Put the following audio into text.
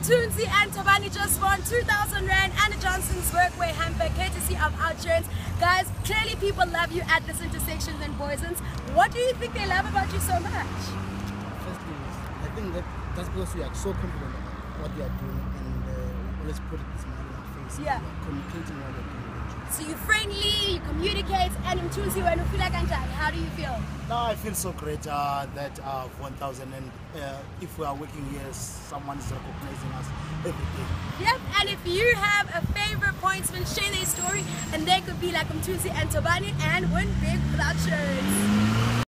Mthunzi and Tobani just won 2,000 Rand and Johnson's Workwear hamper courtesy of Outsurance. Guys, clearly people love you at this intersection in Poisons. What do you think they love about you so much? Firstly, I think that that's because we are so confident about what we are doing and uh, we always put it this smile on our face. Yeah. Communicating what we're doing. So you're friendly, you and Mthunzi, when you feel how do you feel? Now I feel so great uh, that uh, 1,000 and uh, if we are working here, someone is recognizing us every day. Yep, and if you have a favorite pointsman, share their story, and they could be like Mthunzi and Tobani and win big Outsurance.